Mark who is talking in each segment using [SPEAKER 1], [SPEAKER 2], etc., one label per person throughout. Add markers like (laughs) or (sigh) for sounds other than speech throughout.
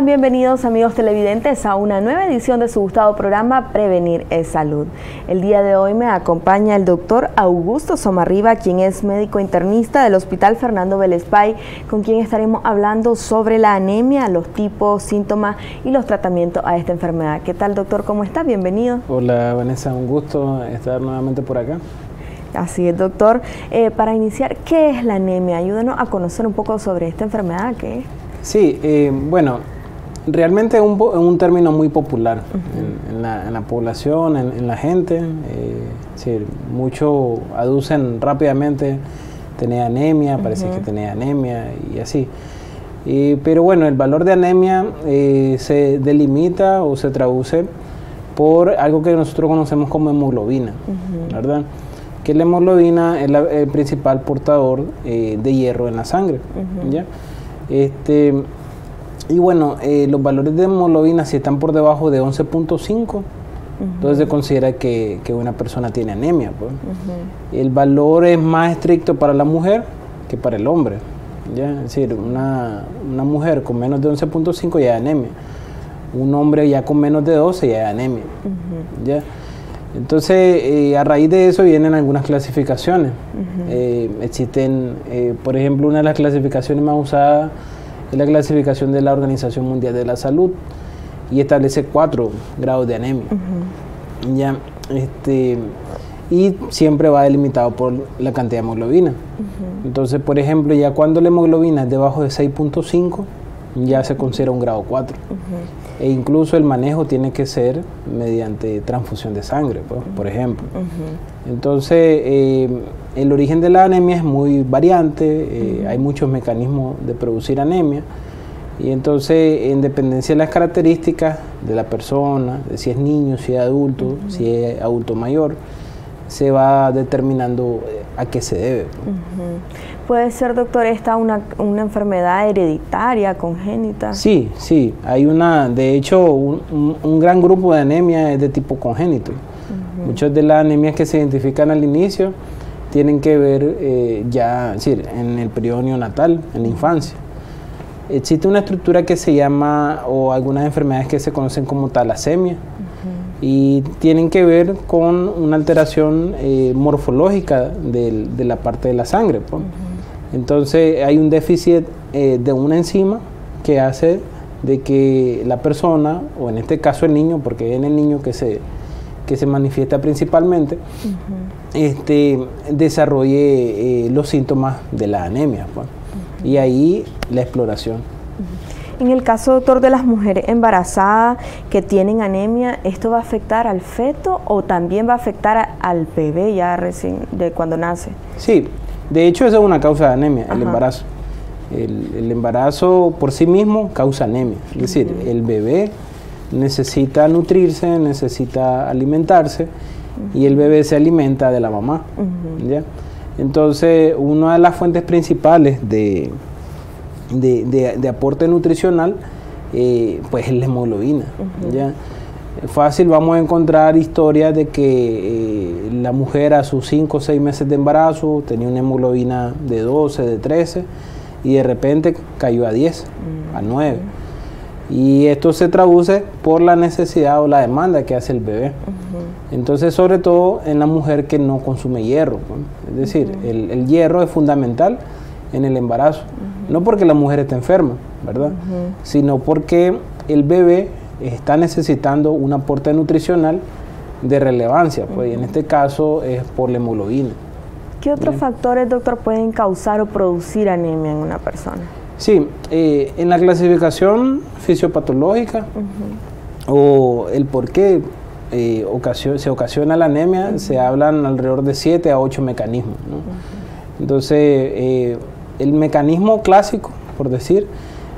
[SPEAKER 1] sean bienvenidos amigos televidentes a una nueva edición de su gustado programa Prevenir es Salud. El día de hoy me acompaña el doctor Augusto Somarriba, quien es médico internista del Hospital Fernando Belespay, con quien estaremos hablando sobre la anemia, los tipos, síntomas y los tratamientos a esta enfermedad. ¿Qué tal doctor? ¿Cómo está? Bienvenido.
[SPEAKER 2] Hola Vanessa, un gusto estar nuevamente por acá.
[SPEAKER 1] Así es, doctor. Eh, para iniciar, ¿qué es la anemia? Ayúdenos a conocer un poco sobre esta enfermedad. ¿Qué es?
[SPEAKER 2] Sí, eh, bueno, realmente es un, término muy popular en, la, población, en, la gente. Eh, muchos aducen rápidamente tener anemia, parece que tenía anemia y así. pero bueno, el valor de anemia eh, se delimita o se traduce por algo que nosotros conocemos como hemoglobina, ¿verdad? Que la hemoglobina es el principal portador de hierro en la sangre, ¿ya? Este, y bueno, eh, los valores de hemoglobina si están por debajo de 11.5, entonces se considera que, una persona tiene anemia. Pues. El valor es más estricto para la mujer que para el hombre. ¿ya? Es decir, una, mujer con menos de 11.5 ya es anemia. Un hombre ya con menos de 12 ya es anemia. ¿ya? Entonces, eh, a raíz de eso vienen algunas clasificaciones. Eh, existen, eh, por ejemplo, una de las clasificaciones más usadas es la clasificación de la Organización Mundial de la Salud y establece cuatro grados de anemia. ya, este, y siempre va delimitado por la cantidad de hemoglobina. Entonces, por ejemplo, ya cuando la hemoglobina es debajo de 6.5, ya se considera un grado 4. E incluso el manejo tiene que ser mediante transfusión de sangre, pues, por ejemplo. Entonces, eh, el origen de la anemia es muy variante, eh, hay muchos mecanismos de producir anemia. Y entonces, en dependencia de las características de la persona, de si es niño, si es adulto, si es adulto mayor, se va determinando eh, a qué se debe.
[SPEAKER 1] ¿Puede ser, doctor, esta una, una enfermedad hereditaria, congénita?
[SPEAKER 2] Sí, sí. Hay una, de hecho, un, gran grupo de anemia es de tipo congénito. Muchas de las anemias que se identifican al inicio tienen que ver eh, ya, es decir, en el periodo neonatal, en la infancia. Existe una estructura que se llama, o algunas enfermedades que se conocen como talasemia, y tienen que ver con una alteración eh, morfológica de, la parte de la sangre. Entonces hay un déficit eh, de una enzima que hace de que la persona, o en este caso el niño, porque es en el niño que se, que se manifiesta principalmente, este, desarrolle eh, los síntomas de la anemia. Pues. Y ahí la exploración.
[SPEAKER 1] En el caso, doctor, de las mujeres embarazadas que tienen anemia, ¿esto va a afectar al feto o también va a afectar al bebé ya recién de cuando nace?
[SPEAKER 2] Sí, de hecho esa es una causa de anemia, el embarazo. El, embarazo por sí mismo causa anemia, es decir, el bebé necesita nutrirse, necesita alimentarse y el bebé se alimenta de la mamá. Entonces, una de las fuentes principales de, de, aporte nutricional, eh, pues es la hemoglobina. ¿ya? Fácil vamos a encontrar historias de que eh, la mujer a sus 5 o 6 meses de embarazo tenía una hemoglobina de 12, de 13 y de repente cayó a 10, a 9. Y esto se traduce por la necesidad o la demanda que hace el bebé. Entonces, sobre todo en la mujer que no consume hierro. Es decir, el, hierro es fundamental en el embarazo. No porque la mujer esté enferma, ¿verdad? Sino porque el bebé está necesitando un aporte nutricional de relevancia, pues, y en este caso es por la hemoglobina.
[SPEAKER 1] ¿Qué otros factores, doctor, pueden causar o producir anemia en una persona?
[SPEAKER 2] Sí, eh, en la clasificación fisiopatológica o el por qué eh, se ocasiona la anemia, se hablan alrededor de 7 a 8 mecanismos. Entonces, eh, el mecanismo clásico, por decir,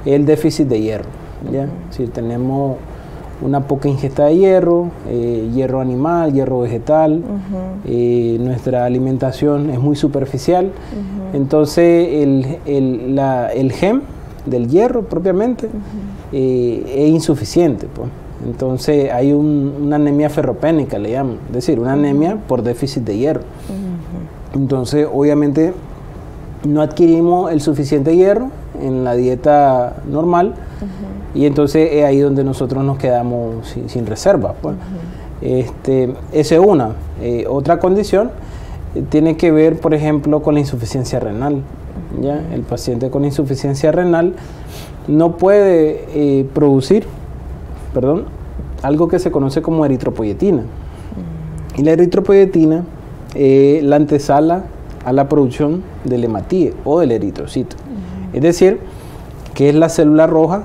[SPEAKER 2] es el déficit de hierro. ¿ya? Si tenemos una poca ingesta de hierro, eh, hierro animal, hierro vegetal, eh, nuestra alimentación es muy superficial, entonces el, el, la, el, gem del hierro propiamente eh, es insuficiente. Pues. Entonces hay una anemia ferropénica, le llaman, es decir, una anemia por déficit de hierro. Entonces, obviamente, no adquirimos el suficiente hierro en, la dieta normal y entonces es ahí donde nosotros nos quedamos sin, reserva. Pues. este, esa es una. Eh, otra condición eh, tiene que ver, por ejemplo, con la insuficiencia renal. ¿ya? El paciente con insuficiencia renal no puede eh, producir perdón, algo que se conoce como eritropoyetina. Y la eritropoyetina es la antesala a la producción del hematíe o del eritrocito. Es decir, que es la célula roja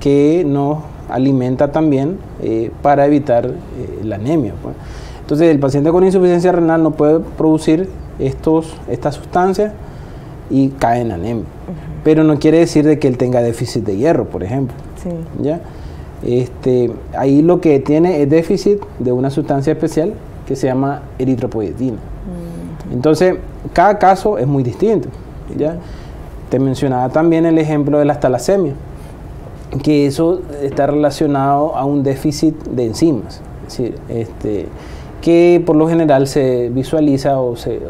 [SPEAKER 2] que nos alimenta también eh, para evitar eh, la anemia. Pues. Entonces, el paciente con insuficiencia renal no puede producir estos, estas sustancias y cae en anemia. Pero no quiere decir de que él tenga déficit de hierro, por ejemplo. ¿ya? Este, ahí lo que tiene es déficit de una sustancia especial que se llama eritropoyetina. Entonces, cada caso es muy distinto. ¿ya? Te mencionaba también el ejemplo de la talasemia, que eso está relacionado a un déficit de enzimas, este, que por lo general se visualiza o se,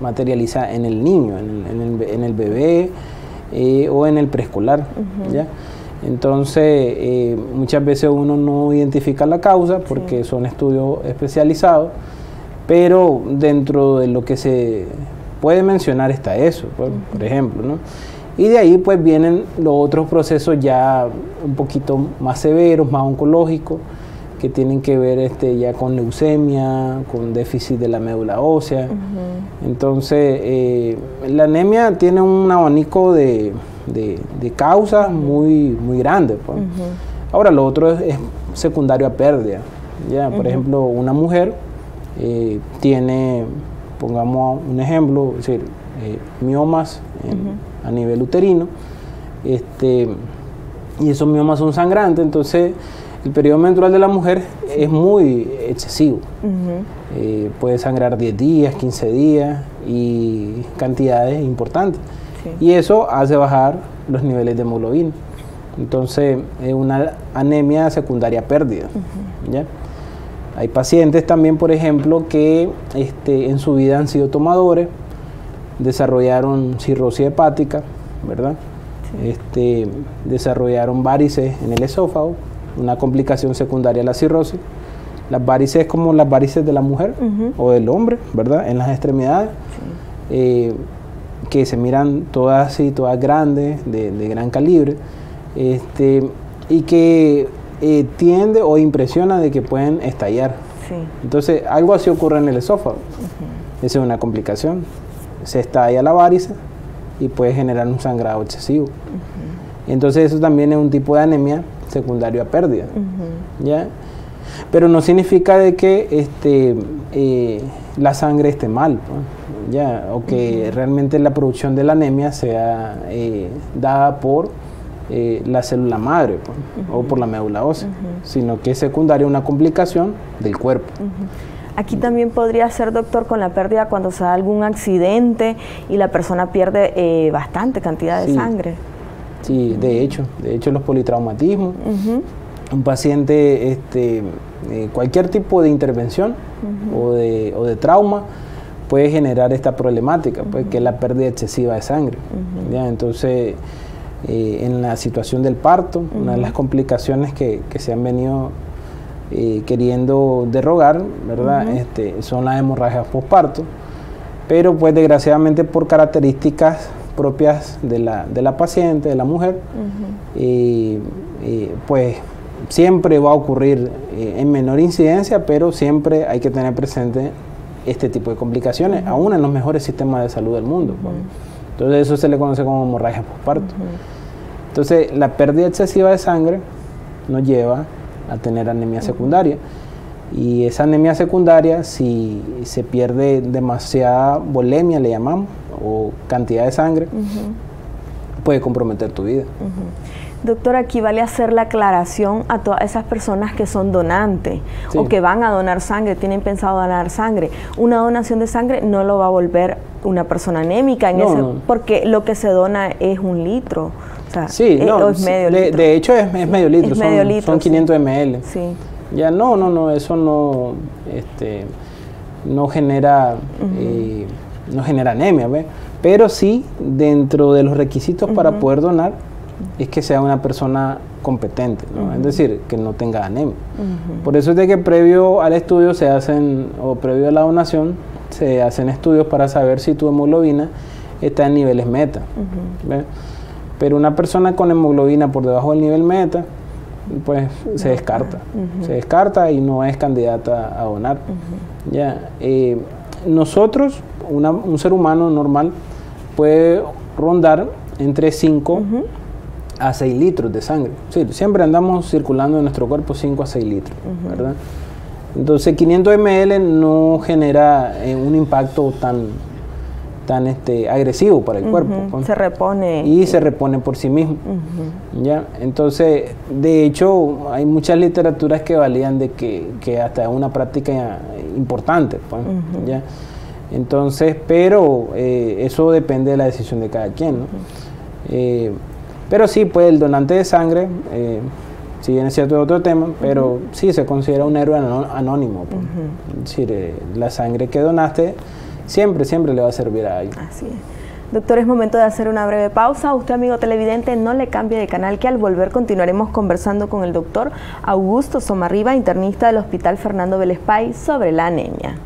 [SPEAKER 2] materializa en el niño, en el, bebé eh, o en el preescolar. Entonces, eh, muchas veces uno no identifica la causa porque son estudios especializados, pero dentro de lo que se puede mencionar está eso, por, ejemplo, ¿no? Y de ahí pues vienen los otros procesos ya un poquito más severos, más oncológicos, que tienen que ver este, ya con leucemia, con déficit de la médula ósea. Entonces, eh, la anemia tiene un abanico de, de, causas muy, muy grandes. Pues. Ahora, lo otro es, secundario a pérdida. ¿ya? Por ejemplo, una mujer eh, tiene, pongamos un ejemplo, es decir, eh, miomas a nivel uterino, este, y esos miomas son sangrantes, entonces el periodo menstrual de la mujer es muy excesivo. Eh, puede sangrar 10 días, 15 días y cantidades importantes. Y eso hace bajar los niveles de hemoglobina. Entonces es una anemia secundaria pérdida. ¿ya? Hay pacientes también, por ejemplo, que este, en su vida han sido tomadores, desarrollaron cirrosis hepática, ¿verdad? Este, desarrollaron varices en el esófago, una complicación secundaria de la cirrosis. Las varices como las varices de la mujer o del hombre, ¿verdad? En las extremidades. Eh, que se miran todas así, todas grandes, de, gran calibre, este, y que eh, tiende o impresiona de que pueden estallar. Entonces, algo así ocurre en el esófago. Esa es una complicación. Se estalla la varice y puede generar un sangrado excesivo. Entonces, eso también es un tipo de anemia secundario a pérdida. ¿ya? Pero no significa de que este, eh, la sangre esté mal. Pues ya, o que realmente la producción de la anemia sea eh, dada por eh, la célula madre pues, o por la médula ósea, sino que es secundaria una complicación del cuerpo.
[SPEAKER 1] Aquí también podría ser, doctor, con la pérdida cuando se da algún accidente y la persona pierde eh, bastante cantidad de sangre.
[SPEAKER 2] Sí, de hecho, de hecho los politraumatismos, un paciente, este, cualquier tipo de intervención o, de, o de trauma, puede generar esta problemática, pues, que es la pérdida excesiva de sangre. Entonces, eh, en la situación del parto, una de las complicaciones que, se han venido eh, queriendo derrogar, ¿verdad? Este, son las hemorragias postparto, pero pues desgraciadamente por características propias de la, de la paciente, de la mujer, eh, pues siempre va a ocurrir en menor incidencia, pero siempre hay que tener presente este tipo de complicaciones, aún en los mejores sistemas de salud del mundo. Pues. Entonces eso se le conoce como hemorragia postparto. Entonces la pérdida excesiva de sangre nos lleva a tener anemia secundaria. Y esa anemia secundaria, si se pierde demasiada volemia, le llamamos, o cantidad de sangre, puede comprometer tu vida.
[SPEAKER 1] Doctor, aquí vale hacer la aclaración a todas esas personas que son donantes o que van a donar sangre, tienen pensado donar sangre. Una donación de sangre no lo va a volver una persona anémica, en ese, porque lo que se dona es un litro.
[SPEAKER 2] Sí, eh, no, es medio de, litro. de, hecho es, medio litro, son, 500 ml. Sí. Ya no, no, no, eso no, este, no genera no genera anemia, pero sí dentro de los requisitos para poder donar es que sea una persona competente, es decir, que no tenga anemia. Por eso es de que previo al estudio se hacen, o previo a la donación, se hacen estudios para saber si tu hemoglobina está en niveles meta. Pero una persona con hemoglobina por debajo del nivel meta, pues se descarta. Se descarta y no es candidata a donar. ya, eh, nosotros, un ser humano normal, puede rondar entre 5 a 6 litros de sangre. Sí, siempre andamos circulando en nuestro cuerpo 5 a 6 litros, ¿verdad? Entonces 500 ml no genera eh, un impacto tan, tan este, agresivo para el cuerpo.
[SPEAKER 1] Pues. Se repone.
[SPEAKER 2] Y se repone por sí mismo. ¿ya? Entonces, de hecho, hay muchas literaturas que valían de que, que hasta es una práctica importante. Pues, ¿ya? Entonces, pero eh, eso depende de la decisión de cada quien. ¿no? Eh, pero sí, pues el donante de sangre, eh, si bien es cierto es otro tema, pero sí se considera un héroe anónimo. Pues. Es decir, la sangre que donaste siempre, siempre le va a servir a alguien.
[SPEAKER 1] Así es. Doctor, es momento de hacer una breve pausa. Usted, amigo televidente, no le cambie de canal, que al volver continuaremos conversando con el doctor Augusto Somarriba, internista del Hospital Fernando Vélez sobre la anemia.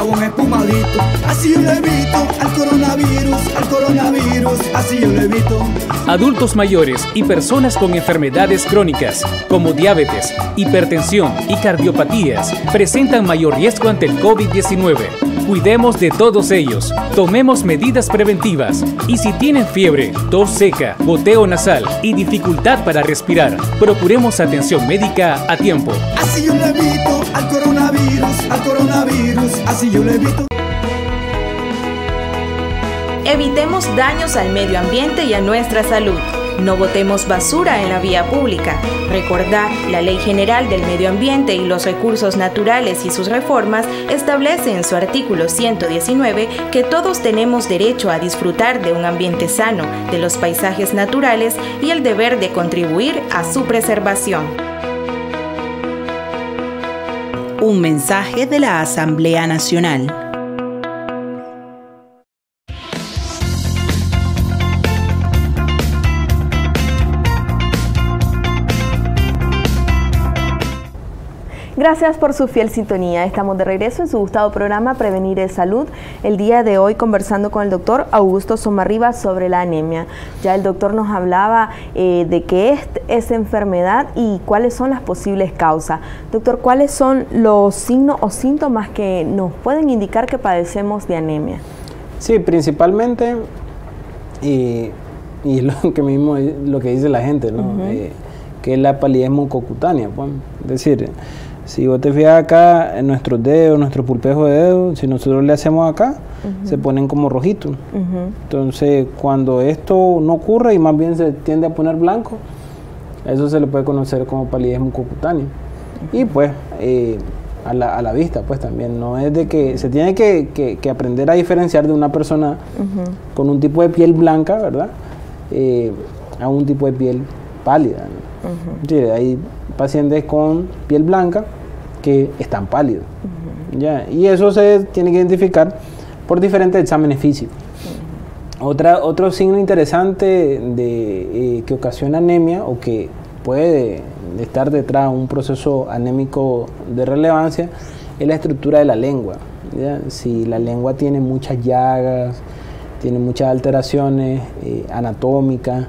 [SPEAKER 3] Jabón espumadito. Así yo lo evito al coronavirus Al coronavirus, así yo lo evito.
[SPEAKER 4] Adultos mayores y personas con enfermedades crónicas Como diabetes, hipertensión y cardiopatías Presentan mayor riesgo ante el COVID-19 Cuidemos de todos ellos, tomemos medidas preventivas y si tienen fiebre, tos seca, goteo nasal y dificultad para respirar, procuremos atención médica a tiempo.
[SPEAKER 3] Así yo le evito al coronavirus, al coronavirus, así yo le evito.
[SPEAKER 5] Evitemos daños al medio ambiente y a nuestra salud. No botemos basura en la vía pública. Recordar, la Ley General del Medio Ambiente y los Recursos Naturales y sus reformas establece en su artículo 119 que todos tenemos derecho a disfrutar de un ambiente sano, de los paisajes naturales y el deber de contribuir a su preservación.
[SPEAKER 6] Un mensaje de la Asamblea Nacional.
[SPEAKER 1] Gracias por su fiel sintonía. Estamos de regreso en su gustado programa Prevenir es Salud. El día de hoy conversando con el doctor Augusto Somarriba sobre la anemia. Ya el doctor nos hablaba eh, de qué es esa enfermedad y cuáles son las posibles causas. Doctor, ¿cuáles son los signos o síntomas que nos pueden indicar que padecemos de anemia?
[SPEAKER 2] Sí, principalmente, y, lo (laughs) que mismo lo que dice la gente, ¿no? Eh, que es la palidez mucocutánea, pues. es decir, si vos te fijas acá, en nuestros dedos, nuestro pulpejo de dedos, si nosotros le hacemos acá, se ponen como rojitos. Entonces, cuando esto no ocurre y más bien se tiende a poner blanco, eso se le puede conocer como palidez mucocutánea. Y pues, eh, a, la, a, la, vista, pues también, no es de que se tiene que, que, aprender a diferenciar de una persona con un tipo de piel blanca, ¿verdad? Eh, a un tipo de piel pálida. Hay pacientes con piel blanca que están pálidos. ¿ya? Y eso se tiene que identificar por diferentes exámenes físicos. Otra, otro signo interesante de, eh, que ocasiona anemia o que puede estar detrás de un proceso anémico de relevancia es la estructura de la lengua. Si la lengua tiene muchas llagas, tiene muchas alteraciones eh, anatómicas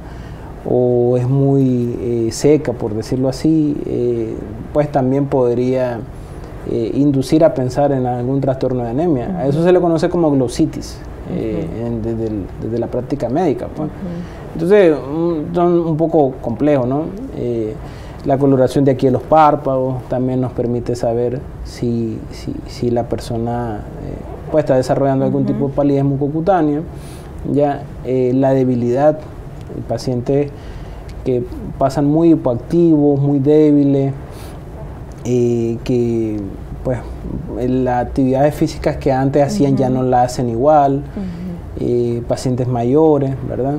[SPEAKER 2] o es muy eh, seca, por decirlo así, pues también podría inducir a pensar en algún trastorno de anemia. A eso se le conoce como glositis. Eh, desde, la práctica médica. Pues. Entonces, son un poco complejos, ¿no? Eh, la coloración de aquí de los párpados también nos permite saber si, si, la persona eh, pues, está desarrollando algún tipo de palidez mucocutánea. Ya la debilidad, el paciente que pasan muy hipoactivos, muy débiles, que pues las actividades físicas que antes hacían ya no la hacen igual, eh, pacientes mayores, ¿verdad?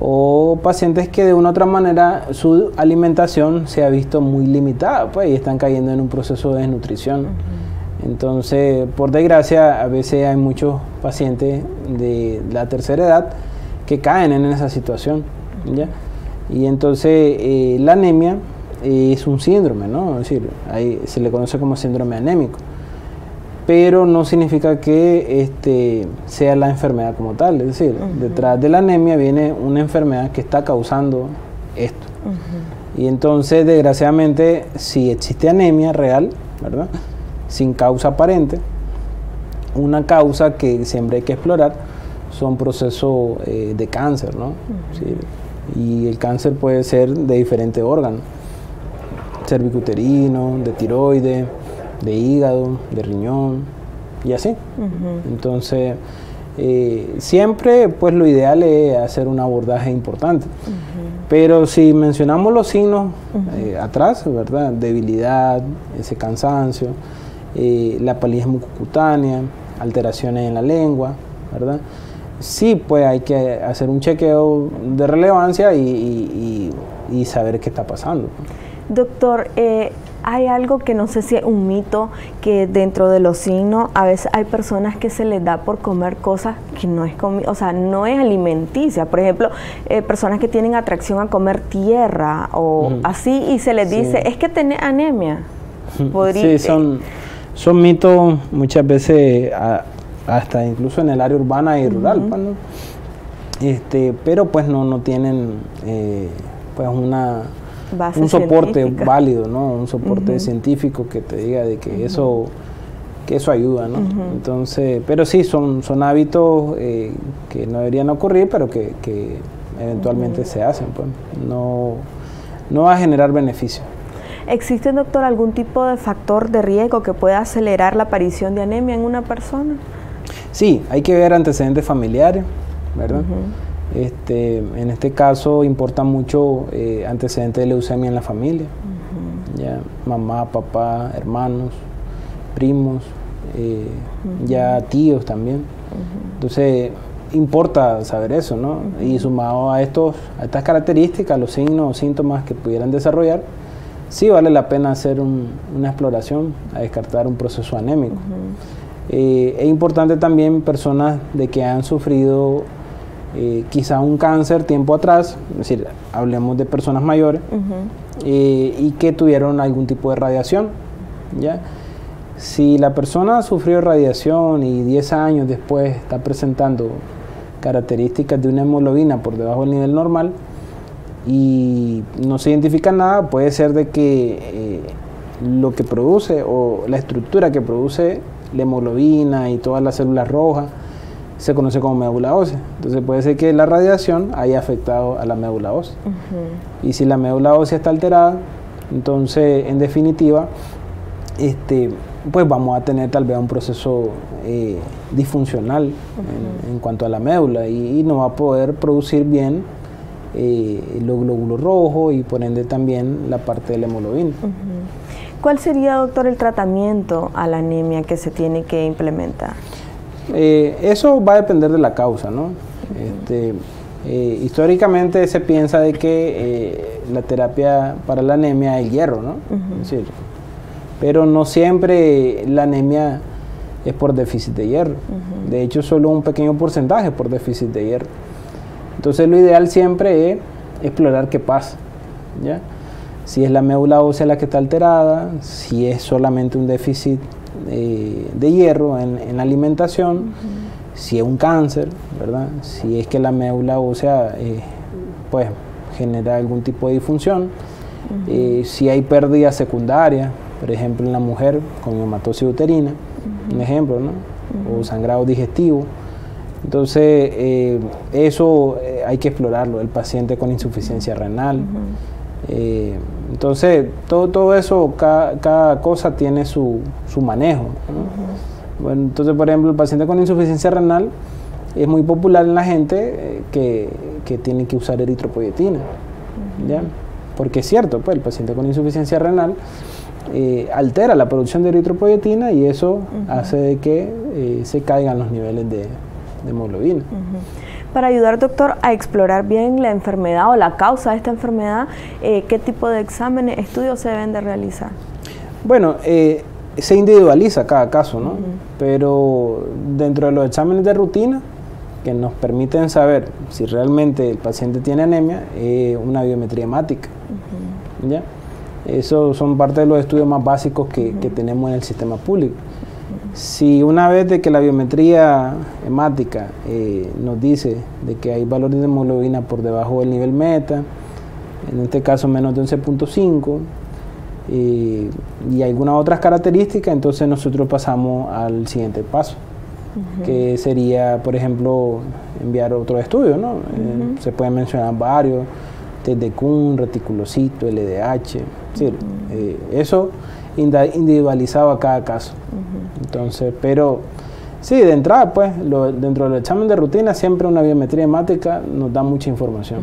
[SPEAKER 2] O pacientes que de una u otra manera su alimentación se ha visto muy limitada, pues, y están cayendo en un proceso de desnutrición. Entonces, por desgracia, a veces hay muchos pacientes de la tercera edad que caen en esa situación, ¿ya? Y entonces eh, la anemia es un síndrome, ¿no? Es decir, se le conoce como síndrome anémico. Pero no significa que este, sea la enfermedad como tal. Es decir, detrás de la anemia viene una enfermedad que está causando esto. Y entonces, desgraciadamente, si existe anemia real, ¿verdad? Sin causa aparente, una causa que siempre hay que explorar son procesos eh, de cáncer, ¿no? Y el cáncer puede ser de diferentes órganos cervicuterino, de tiroide, de hígado, de riñón y así. Entonces, eh, siempre pues lo ideal es hacer un abordaje importante. Pero si mencionamos los signos eh, atrás, ¿verdad? Debilidad, ese cansancio, la palidez mucocutánea, alteraciones en la lengua, ¿verdad? Sí, pues hay que hacer un chequeo de relevancia y saber qué está pasando.
[SPEAKER 1] Doctor, eh, hay algo que no sé si es un mito, que dentro de los signos a veces hay personas que se les da por comer cosas que no es o sea, no es alimenticia. Por ejemplo, eh, personas que tienen atracción a comer tierra o así y se les dice, es que tiene anemia.
[SPEAKER 2] sí, son, son mitos muchas veces hasta incluso en el área urbana y rural, pues, este, pero pues no, no tienen eh, pues una un soporte válido, ¿no? Un soporte científico que te diga de que eso que eso ayuda, ¿no? Entonces, pero sí, son, son hábitos eh, que no deberían ocurrir, pero que, eventualmente se hacen, pues. No, no va a generar beneficio.
[SPEAKER 1] ¿Existe, doctor, algún tipo de factor de riesgo que pueda acelerar la aparición de anemia en una persona?
[SPEAKER 2] Sí, hay que ver antecedentes familiares, ¿verdad? Este, en este caso importa mucho eh, antecedentes de leucemia en la familia, ya, mamá, papá, hermanos, primos, eh, ya tíos también. Entonces importa saber eso, ¿no? Y sumado a, estos, a estas características, los signos o síntomas que pudieran desarrollar, sí vale la pena hacer una exploración a descartar un proceso anémico. Eh, es importante también personas de que han sufrido eh, quizá un cáncer tiempo atrás, es decir, hablemos de personas mayores, eh, y que tuvieron algún tipo de radiación. ¿ya? Si la persona sufrió radiación y 10 años después está presentando características de una hemoglobina por debajo del nivel normal y no se identifica nada, puede ser de que eh, lo que produce o la estructura que produce la hemoglobina y todas las células rojas se conoce como médula ósea. Entonces puede ser que la radiación haya afectado a la médula ósea. Y si la médula ósea está alterada, entonces en definitiva, este, pues vamos a tener tal vez un proceso eh, disfuncional en, cuanto a la médula y, no va a poder producir bien eh, los glóbulos rojos y por ende también la parte del hemoglobina.
[SPEAKER 1] ¿Cuál sería, doctor, el tratamiento a la anemia que se tiene que implementar?
[SPEAKER 2] Eh, eso va a depender de la causa, ¿no? Este, eh, históricamente se piensa de que eh, la terapia para la anemia es el hierro, ¿no? Es decir, pero no siempre la anemia es por déficit de hierro. De hecho, solo un pequeño porcentaje por déficit de hierro. Entonces, lo ideal siempre es explorar qué pasa. ¿ya? Si es la médula ósea la que está alterada, si es solamente un déficit eh, de hierro en, la alimentación, si es un cáncer, ¿verdad? Si es que la médula ósea eh, pues, genera algún tipo de disfunción, eh, si hay pérdida secundaria, por ejemplo en la mujer con hematosis uterina, un ejemplo, ¿no? O sangrado digestivo. Entonces, eso hay que explorarlo, el paciente con insuficiencia renal. Eh, entonces, todo, todo eso, cada, cosa tiene su, su manejo. bueno, entonces, por ejemplo, el paciente con insuficiencia renal es muy popular en la gente eh, que, que, tiene que usar eritropoyetina. ¿ya? Porque es cierto, pues el paciente con insuficiencia renal eh, altera la producción de eritropoyetina y eso hace de que se caigan los niveles de, de hemoglobina.
[SPEAKER 1] Para ayudar, doctor, a explorar bien la enfermedad o la causa de esta enfermedad, eh, ¿qué tipo de exámenes, estudios se deben de realizar?
[SPEAKER 2] Bueno, eh, se individualiza cada caso, ¿no? Pero dentro de los exámenes de rutina, que nos permiten saber si realmente el paciente tiene anemia, es una biometría hemática. ¿Ya? Esos son parte de los estudios más básicos que, que tenemos en el sistema público. Si una vez de que la biometría hemática eh, nos dice de que hay valores de hemoglobina por debajo del nivel meta, en este caso menos de 11.5, eh, y algunas otras características, entonces nosotros pasamos al siguiente paso, que sería, por ejemplo, enviar otro estudio, ¿no? Eh, se pueden mencionar varios, test de Kuhn, reticulocito, LDH, eso individualizado a cada caso. Entonces, pero sí, de entrada, pues, dentro del examen de rutina, siempre una biometría hemática nos da mucha información.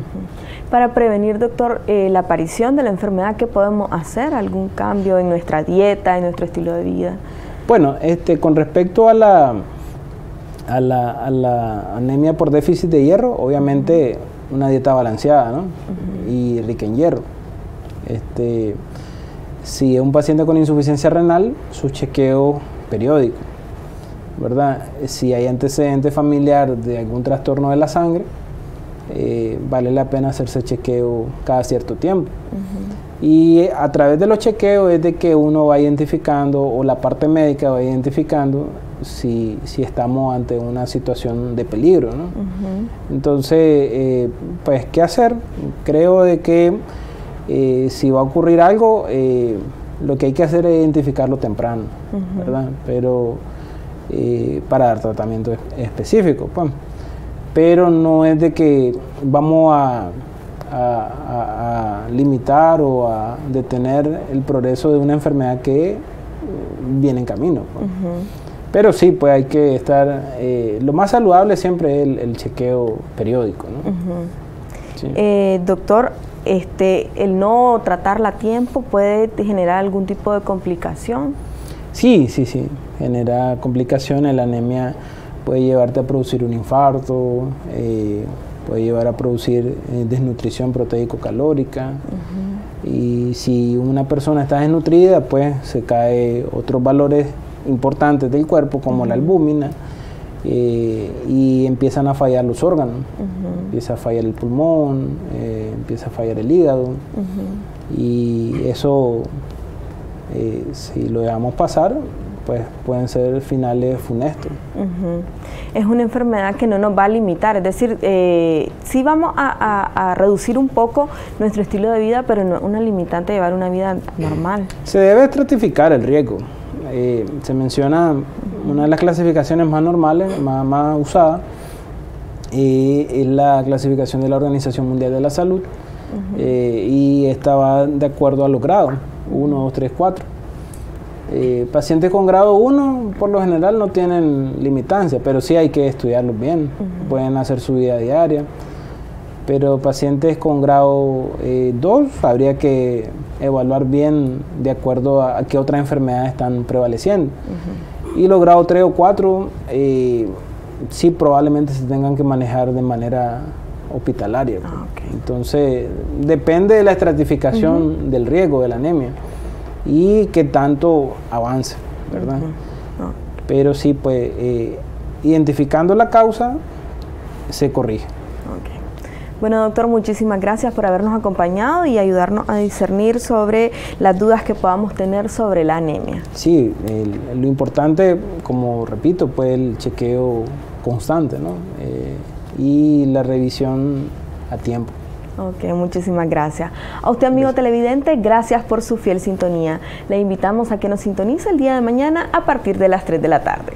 [SPEAKER 1] Para prevenir, doctor, eh, la aparición de la enfermedad, ¿qué podemos hacer? ¿Algún cambio en nuestra dieta, en nuestro estilo de vida?
[SPEAKER 2] Bueno, este, con respecto a la, a la, anemia por déficit de hierro, obviamente una dieta balanceada ¿no? y rica en hierro. Este, si es un paciente con insuficiencia renal, su chequeo periódico, ¿verdad? Si hay antecedente familiar de algún trastorno de la sangre, eh, vale la pena hacerse chequeo cada cierto tiempo. Y a través de los chequeos es de que uno va identificando, o la parte médica va identificando, si, si estamos ante una situación de peligro. ¿no? Entonces, eh, pues, ¿qué hacer? Creo de que eh, si va a ocurrir algo, eh, lo que hay que hacer es identificarlo temprano, ¿verdad? Pero eh, para dar tratamiento específico, pues. Pero no es de que vamos a, limitar o a detener el progreso de una enfermedad que viene en camino. Pues. Pero sí, pues hay que estar, lo más saludable siempre es el, chequeo periódico.
[SPEAKER 1] ¿no? doctor, este, el no tratarla a tiempo puede generar algún tipo de complicación.
[SPEAKER 2] Sí, sí, sí, genera complicaciones. La anemia puede llevarte a producir un infarto, eh, puede llevar a producir eh, desnutrición proteico-calórica. Y si una persona está desnutrida, pues se cae otros valores importantes del cuerpo, como la albúmina eh, y empiezan a fallar los órganos. Empieza a fallar el pulmón, eh, empieza a fallar el hígado. Y eso, eh, si lo dejamos pasar, pues pueden ser finales funestos.
[SPEAKER 1] Es una enfermedad que no nos va a limitar, es decir, sí vamos a, reducir un poco nuestro estilo de vida, pero no es una limitante llevar una vida normal.
[SPEAKER 2] Se debe estratificar el riesgo. se menciona una de las clasificaciones más normales, más, más usadas, eh, es la clasificación de la Organización Mundial de la Salud eh, y esta va de acuerdo a los grados, 1, 2, 3, 4. pacientes con grado 1 por lo general no tienen limitancia, pero sí hay que estudiarlos bien, pueden hacer su vida diaria. Pero pacientes con grado 2 eh, habría que evaluar bien de acuerdo a, qué otras enfermedades están prevaleciendo. Y los grados 3 o 4 eh, sí probablemente se tengan que manejar de manera hospitalaria. Ah, Entonces, depende de la estratificación del riesgo de la anemia. y qué tanto avance, ¿verdad? Pero sí, pues eh, identificando la causa, se corrige.
[SPEAKER 1] Bueno, doctor, muchísimas gracias por habernos acompañado y ayudarnos a discernir sobre las dudas que podamos tener sobre la anemia.
[SPEAKER 2] Sí, lo importante, como repito, pues el chequeo constante ¿no? Eh, y la revisión a tiempo.
[SPEAKER 1] Ok, muchísimas gracias. A usted, amigo televidente, gracias por su fiel sintonía. Le invitamos a que nos sintonice el día de mañana a partir de las 3 de la tarde.